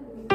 Yeah.